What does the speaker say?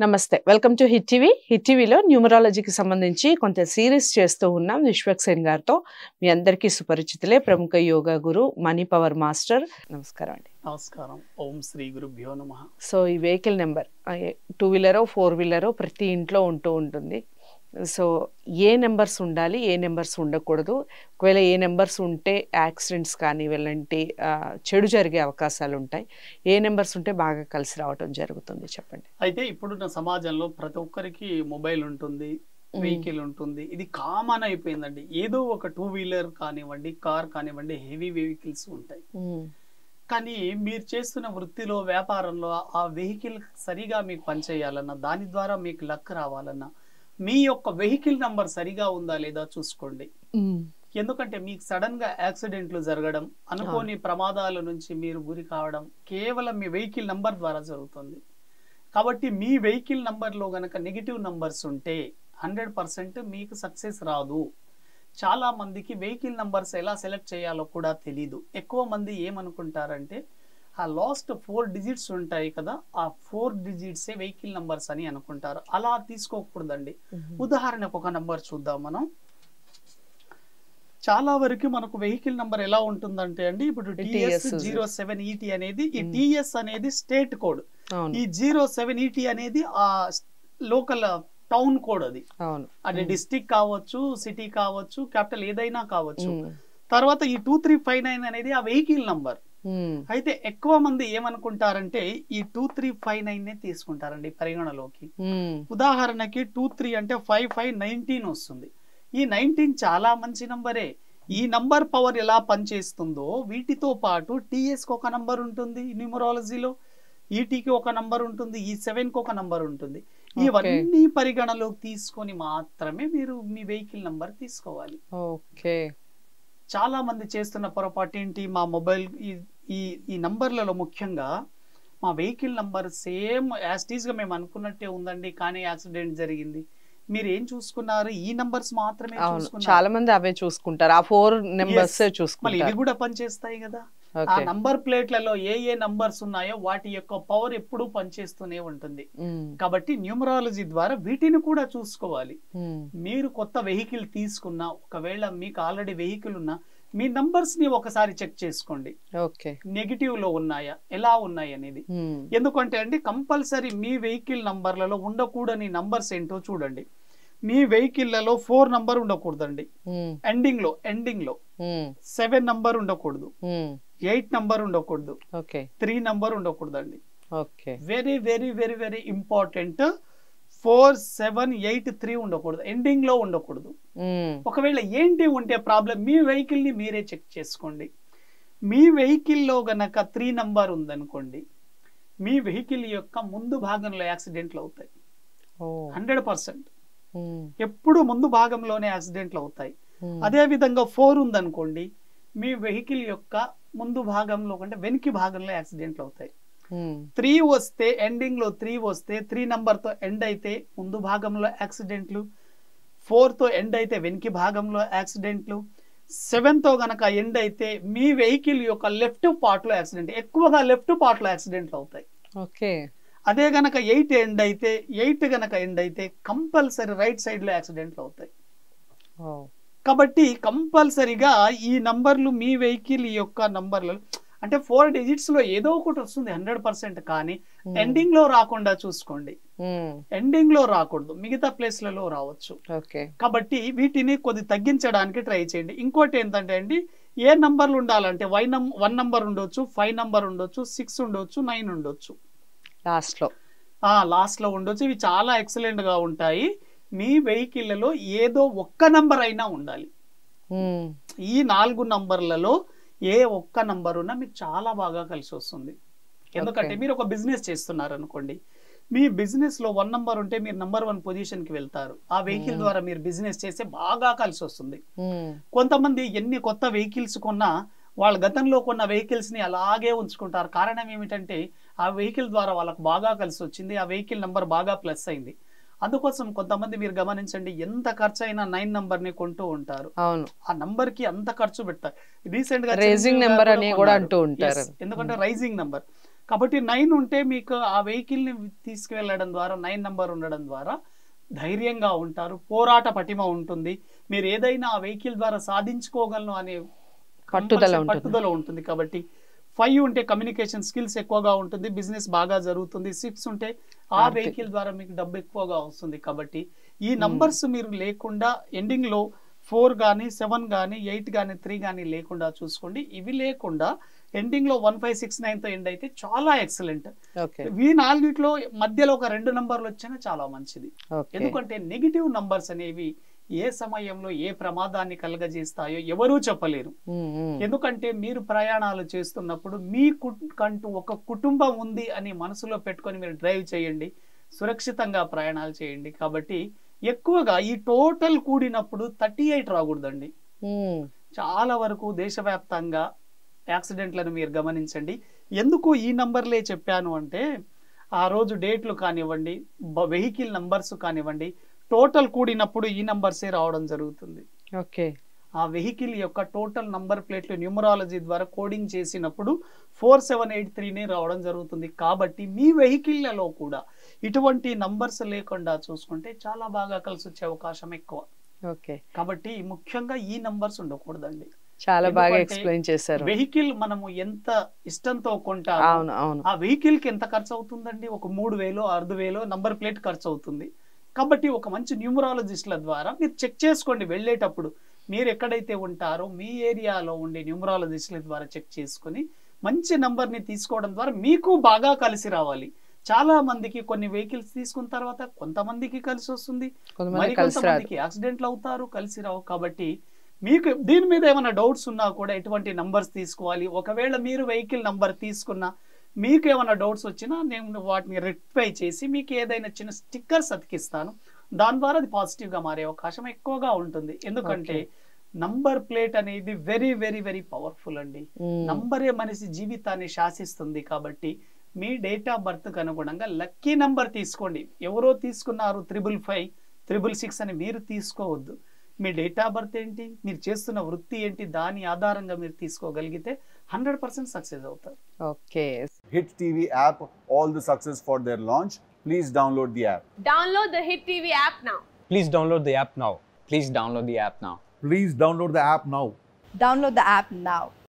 నమస్తే. Welcome to hit TV. Hit టీవీలో న్యూమరాలజీకి సంబంధించి కొంత సిరీస్ చేస్తూ ఉన్నాం విశ్వక్ సేన్ గారితో. మీ అందరికీ సుపరిచితులే ప్రముఖ యోగా గురు మనీ పవర్ మాస్టర్. నమస్కారం అండి. నమస్కారం. ఓం శ్రీ గురుభ్యో నమ. సో ఈ వెహికల్ నెంబర్ టూ వీలరో ఫోర్ వీలరో ప్రతి ఇంట్లో ఉంటూ ఉంటుంది. సో ఏ నెంబర్స్ ఉండాలి ఏ నెంబర్స్ ఉండకూడదు. ఒకవేళ ఏ నెంబర్స్ ఉంటే యాక్సిడెంట్స్ కానీ ఆ, చెడు జరిగే అవకాశాలు ఉంటాయి. ఏ నెంబర్స్ ఉంటే బాగా కలిసి రావటం జరుగుతుంది. చెప్పండి. అయితే ఇప్పుడున్న సమాజంలో ప్రతి ఒక్కరికి మొబైల్ ఉంటుంది వెహికల్ ఉంటుంది. ఇది కామన్ అయిపోయిందండి. ఏదో ఒక టూ వీలర్ కానివ్వండి కార్ కానివ్వండి హెవీ వెహికల్స్ ఉంటాయి. కానీ మీరు చేస్తున్న వృత్తిలో వ్యాపారంలో ఆ వెహికల్ సరిగా మీకు పనిచేయాలన్నా దాని ద్వారా మీకు లక్ రావాలన్నా మీ యొక్క వెహికల్ నంబర్ సరిగా ఉందా లేదా చూసుకోండి. ఎందుకంటే మీకు సడన్గా యాక్సిడెంట్లు జరగడం అనుకోని ప్రమాదాల నుంచి మీరు గురి కావడం కేవలం మీ వెహికల్ నంబర్ ద్వారా జరుగుతుంది. కాబట్టి మీ వెహికల్ నంబర్లో గనక నెగిటివ్ నంబర్స్ ఉంటే హండ్రెడ్ పర్సెంట్ మీకు సక్సెస్ రాదు. చాలా మందికి వెహికల్ నంబర్స్ ఎలా సెలెక్ట్ చేయాలో కూడా తెలీదు. ఎక్కువ మంది ఏమనుకుంటారంటే ఆ లాస్ట్ ఫోర్ డిజిట్స్ ఉంటాయి కదా ఆ ఫోర్ డిజిట్సే వెహికల్ నంబర్స్ అని అనుకుంటారు. అలా తీసుకోకూడదండి. ఉదాహరణకు ఒక నంబర్ చూద్దాం మనం. చాలా వరకు మనకు వెహికల్ నంబర్ ఎలా ఉంటుందంటే అండి ఇప్పుడు టిఎస్ జీరో సెవెన్ ఈటీ అనేది ఈ. టిఎస్ అనేది స్టేట్ కోడ్. ఈ జీరో సెవెన్ ఈటీ అనేది ఆ లోకల్ టౌన్ కోడ్ అది. అది. డిస్టిక్ కావచ్చు సిటీ కావచ్చు క్యాపిటల్ ఏదైనా కావచ్చు. తర్వాత ఈ టూ త్రీ ఫైవ్ నైన్ అనేది ఆ వెహికల్ నంబర్. అయితే ఎక్కువ మంది ఏమనుకుంటారంటే ఈ టూ త్రీ ఫైవ్ నైన్ నే తీసుకుంటారండి పరిగణలోకి. ఉమ్. ఉదాహరణకి టూ త్రీ అంటే ఫైవ్ ఫైవ్ నైన్టీన్ వస్తుంది. ఈ నైన్టీన్ చాలా మంచి నంబరే. ఈ నంబర్ పవర్ ఎలా పనిచేస్తుందో వీటితో పాటు టీఎస్కి ఒక నంబర్ ఉంటుంది న్యూమరాలజీలో. ఈటీకి ఒక నంబర్ ఉంటుంది ఈ సెవెన్కి ఒక నంబర్ ఉంటుంది. ఇవన్నీ పరిగణలోకి తీసుకొని మాత్రమే మీరు మీ వెహికల్ నంబర్ తీసుకోవాలి. ఓకే. చాలా మంది చేస్తున్న పొరపాటు ఏంటి? మా మొబైల్ ఈ- ఈ ఈ నంబర్లలో ముఖ్యంగా మా వెహికల్ నంబర్ సేమ్ యాస్టీస్గా మేము అనుకున్నట్టే ఉందండి కానీ యాక్సిడెంట్ జరిగింది. మీరు ఏం చూసుకున్నారు? ఈ నంబర్స్ మాత్రమే చాలా మంది అవే చూసుకుంటారు. ఆ ఫోర్ నెంబర్స్ మళ్ళీ ఇవి చూసుకుంటారు. కూడా పనిచేస్తాయి కదా? ఆ నంబర్ ప్లేట్లలో ఏ ఏ నంబర్స్ ఉన్నాయో వాటి యొక్క పవర్ ఎప్పుడూ పనిచేస్తూనే ఉంటుంది. కాబట్టి న్యూమరాలజీ ద్వారా వీటిని కూడా చూసుకోవాలి. మీరు కొత్త వెహికల్ తీసుకున్నా ఒకవేళ మీకు ఆల్రెడీ వెహికల్ ఉన్నా మీ నంబర్స్ని ఒకసారి చెక్ చేసుకోండి నెగిటివ్లో ఉన్నాయా ఎలా ఉన్నాయి అనేది. ఎందుకంటే అండి కంపల్సరీ మీ వెహికల్ నంబర్లలో ఉండకూడని నంబర్స్ ఏంటో చూడండి మీ వెహికల్లలో ఫోర్ నంబర్ ఉండకూడదండి. ఎండింగ్లో ఎండింగ్లో. సెవెన్ నంబర్ ఉండకూడదు. ఎయిట్ నంబర్ ఉండకూడదు. ఓకే. త్రీ నంబర్ ఉండకూడదండి. Okay. Very very very very important. Four seven eight three ఉండకూడదు. ఎండింగ్లో ఉండకూడదు. ఒకవేళ ఏంటి ఉంటే ప్రాబ్లం మీ వెహికల్ని మీరే చెక్ చేసుకోండి. మీ వెహికల్లో గనక త్రీ నంబర్ ఉందనుకోండి మీ వెహికల్ యొక్క ముందు భాగంలో యాక్సిడెంట్లు అవుతాయి. Hundred percent. ఎప్పుడు ముందు భాగంలోనే యాక్సిడెంట్లు అవుతాయి. అదే విధంగా ఫోర్ ఉందనుకోండి మీ వెహికల్ యొక్క ముందు భాగంలో కంటే వెనక్కి భాగంలో యాక్సిడెంట్లు అవుతాయి ఉమ్. త్రీ వస్తే ఎండింగ్లో త్రీ వస్తే త్రీ నంబర్తో ఎండ్ అయితే ముందు భాగంలో యాక్సిడెంట్లు ఫోర్తో ఎండ్ అయితే వెనక్కి భాగంలో యాక్సిడెంట్లు సెవెన్తో గనక ఎండ్ అయితే మీ వెహికల్ యొక్క లెఫ్ట్ పార్ట్లో యాక్సిడెంట్ ఎక్కువగా లెఫ్ట్ పార్ట్లో యాక్సిడెంట్లు అవుతాయి ఓకే అదే గనక ఎయిట్ ఎండ్ అయితే ఎయిట్ గనక ఎండ్ అయితే కంపల్సరీ రైట్ సైడ్లో యాక్సిడెంట్లు అవుతాయి. కాబట్టి కంపల్సరీగా ఈ నంబర్లు మీ వెహికల్ యొక్క నంబర్లు అంటే ఫోర్ డిజిట్స్లో ఏదో ఒకటి వస్తుంది హండ్రెడ్ పర్సెంట్ కానీ ఉమ్. ఎండింగ్లో రాకుండా చూసుకోండి. ఉమ్. ఎండింగ్లో రాకూడదు మిగతా ప్లేస్లలో రావచ్చు. కాబట్టి వీటిని కొద్ది తగ్గించడానికి ట్రై చేయండి. ఇంకోటి ఏంటంటే అండి ఏ నంబర్లు ఉండాలంటే వై నం వన్ నంబర్ ఉండొచ్చు ఫైవ్ నంబర్ ఉండొచ్చు సిక్స్ ఉండొచ్చు నైన్ ఉండొచ్చు. లాస్ట్లో ఆ లాస్ట్లో ఉండొచ్చు. ఇవి చాలా ఎక్సలెంట్గా ఉంటాయి. మీ వెహికల్లలో ఏదో ఒక్క నంబర్ అయినా ఉండాలి. ఈ నాలుగు నంబర్లలో ఏ ఒక్క నంబర్ ఉన్నా మీకు చాలా బాగా కలిసి వస్తుంది ఎందుకంటే. మీరు ఒక బిజినెస్ చేస్తున్నారు అనుకోండి మీ బిజినెస్లో వన్ నంబర్ ఉంటే మీరు నంబర్ వన్ పొజిషన్కి వెళ్తారు ఆ వెహికల్. ద్వారా మీరు బిజినెస్ చేస్తే బాగా కలిసి వస్తుంది. కొంతమంది ఎన్ని కొత్త వెహికల్స్ కొన్నా వాళ్ళ గతంలో కొన్న వెహికల్స్ని అలాగే ఉంచుకుంటారు కారణం ఏమిటంటే ఆ వెహికల్ ద్వారా వాళ్ళకు బాగా కలిసి వచ్చింది ఆ వెహికల్ నంబర్ బాగా ప్లస్ అయింది అందుకోసం కొంతమంది మీరు గమనించండి ఎంత ఖర్చు అయినా నైన్ నంబర్ని కొంటూ ఉంటారు. అవును. ఆ నంబర్కి అంత ఖర్చు పెడతారు. రీసెంట్గా గారు number అని కూడా. అంటూ ఉంటారు. ఎందుకంటే రైజింగ్ నంబర్. కాబట్టి నైన్ ఉంటే మీకు ఆ వెహికల్ని తీసుకువెళ్ళడం ద్వారా నైన్ నంబర్ ఉండడం ద్వారా ధైర్యంగా ఉంటారు. పోరాట పటిమ ఉంటుంది. మీరు ఏదైనా ఆ వెహికల్ ద్వారా సాధించుకోగలను అనే పట్టుదల. పట్టుదల ఉంటుంది కాబట్టి ఫైవ్ ఉంటే కమ్యూనికేషన్ స్కిల్స్ ఎక్కువగా ఉంటుంది బిజినెస్ బాగా జరుగుతుంది సిక్స్ ఉంటే ఆ వెహికల్ ద్వారా మీకు డబ్బు ఎక్కువగా వస్తుంది కాబట్టి ఈ నంబర్స్ మీరు లేకుండా ఎండింగ్లో ఫోర్ కానీ సెవెన్ కానీ ఎయిట్ కానీ త్రీ కానీ లేకుండా చూసుకోండి. ఇవి లేకుండా ఎండింగ్లో వన్ ఫైవ్ సిక్స్ నైన్తో ఎండ్ అయితే చాలా ఎక్సలెంట్. ఈ నాలుగిట్లో మధ్యలో ఒక రెండు నంబర్లు వచ్చినా చాలా మంచిది. ఎందుకంటే నెగిటివ్ నంబర్స్ అనేవి ఏ సమయంలో ఏ ప్రమాదాన్ని కలగజేస్తాయో ఎవరూ చెప్పలేరు. ఎందుకంటే మీరు ప్రయాణాలు చేస్తున్నప్పుడు మీ కు- కంటూ ఒక కుటుంబం ఉంది అని మనసులో పెట్టుకొని మీరు డ్రైవ్ చేయండి. సురక్షితంగా ప్రయాణాలు చేయండి. కాబట్టి ఎక్కువగా ఈ టోటల్ కూడినప్పుడు థర్టీ ఎయిట్ రాకూడదండి. చాలా వరకు దేశవ్యాప్తంగా యాక్సిడెంట్లను మీరు గమనించండి. ఎందుకు ఈ నంబర్లే చెప్పాను అంటే ఆ రోజు డేట్లు కానివ్వండి వెహికల్ నంబర్స్ కానివ్వండి టోటల్ కూడినప్పుడు ఈ నంబర్సే రావడం జరుగుతుంది. ఓకే. ఆ వెహికల్ యొక్క టోటల్ నంబర్ ప్లేట్లు న్యూమరాలజీ ద్వారా కోడింగ్ చేసినప్పుడు ఫోర్ సెవెన్ ఎయిట్ త్రీనే రావడం జరుగుతుంది. కాబట్టి మీ వెహికల్లలో కూడా ఇటువంటి నంబర్స్ లేకుండా చూసుకుంటే చాలా బాగా కలిసి వచ్చే అవకాశం ఎక్కువ. ఓకే. కాబట్టి ముఖ్యంగా ఈ నంబర్స్ ఉండకూడదండి. చాలా బాగా ఎక్స్ప్లెయిన్ చేశారు. వెహికల్ మనము ఎంత ఇష్టంతో కొంటామో అవును అవును. ఆ వెహికల్కి ఎంత ఖర్చు అవుతుందండి ఒక మూడు వేలు ఆరు వేలు నంబర్ ప్లేట్ ఖర్చు అవుతుంది కాబట్టి ఒక మంచి న్యూమరాలజిస్ట్ల ద్వారా మీరు చెక్ చేసుకోండి వెళ్ళేటప్పుడు. మీరు ఎక్కడైతే ఉంటారో మీ ఏరియాలో ఉండే న్యూమరాలజిస్ట్ల ద్వారా చెక్ చేసుకొని మంచి నంబర్ని తీసుకోవడం ద్వారా మీకు బాగా కలిసి రావాలి. చాలా మందికి కొన్ని వెహికల్స్ తీసుకున్న తర్వాత కొంతమందికి కలిసి వస్తుంది. మరి కొంతమందికి యాక్సిడెంట్లు అవుతారు కలిసి రావు. కాబట్టి మీకు దీని మీద ఏమైనా డౌట్స్ ఉన్నా కూడా ఎటువంటి నంబర్స్ తీసుకోవాలి? ఒకవేళ మీరు వెహికల్ నంబర్ తీసుకున్నా మీకు ఏమైనా డౌట్స్ వచ్చినా నేను వాటిని రెక్టిఫై చేసి మీకు ఏదైనా చిన్న స్టిక్కర్స్ అతికిస్తాను. దాని ద్వారా అది పాజిటివ్గా మారే అవకాశం ఎక్కువగా ఉంటుంది. ఎందుకంటే నంబర్ ప్లేట్ అనేది వెరీ వెరీ వెరీ పవర్ఫుల్ అండి. నంబరే మనిషి జీవితాన్ని శాసిస్తుంది కాబట్టి మీ డేట్ ఆఫ్ బర్త్కు అనుగుణంగా లక్కీ నంబర్ తీసుకోండి. ఎవరో తీసుకున్నారు త్రిబుల్ ఫైవ్ త్రిబుల్ సిక్స్ అని మీరు తీసుకోవద్దు. మీ డేట్ ఆఫ్ బర్త్ ఏంటి? మీరు చేస్తున్న వృత్తి ఏంటి? దాని ఆధారంగా మీరు తీసుకోగలిగితే హండ్రెడ్ పర్సెంట్ సక్సెస్ అవుతారు. Okay. Hit TV app all the success for their launch. Please download the app. Download the Hit TV app now. Please download the app now. Please download the app now. Please download the app now. Download the app now.